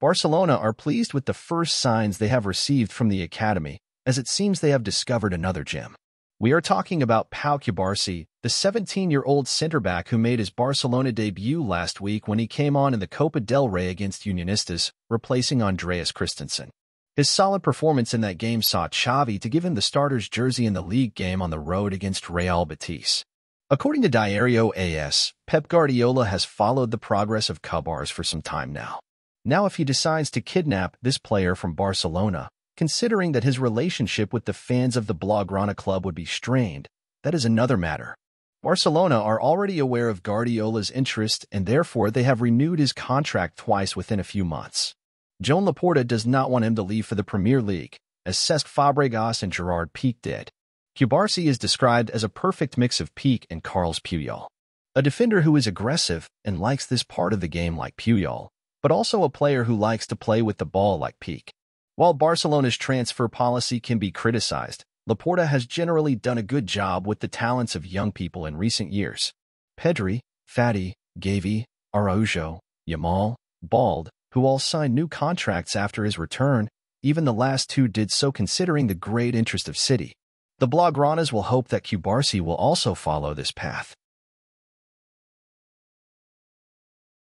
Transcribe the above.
Barcelona are pleased with the first signs they have received from the academy, as it seems they have discovered another gem. We are talking about Pau Cubarsí, the 17-year-old center-back who made his Barcelona debut last week when he came on in the Copa del Rey against Unionistas, replacing Andreas Christensen. His solid performance in that game saw Xavi to give him the starter's jersey in the league game on the road against Real Betis. According to Diario AS, Pep Guardiola has followed the progress of Cubarsí for some time now. Now if he decides to kidnap this player from Barcelona, considering that his relationship with the fans of the Blaugrana club would be strained, that is another matter. Barcelona are already aware of Guardiola's interest and therefore they have renewed his contract twice within a few months. Joan Laporta does not want him to leave for the Premier League, as Cesc Fabregas and Gerard Piqué did. Cubarsí is described as a perfect mix of Piqué and Carles Puyol. A defender who is aggressive and likes this part of the game like Puyol, but also a player who likes to play with the ball like Piqué. While Barcelona's transfer policy can be criticized, Laporta has generally done a good job with the talents of young people in recent years. Pedri, Fati, Gavi, Araujo, Yamal, Balde, who all signed new contracts after his return, even the last two did so considering the great interest of City. The Blaugranas will hope that Cubarsí will also follow this path.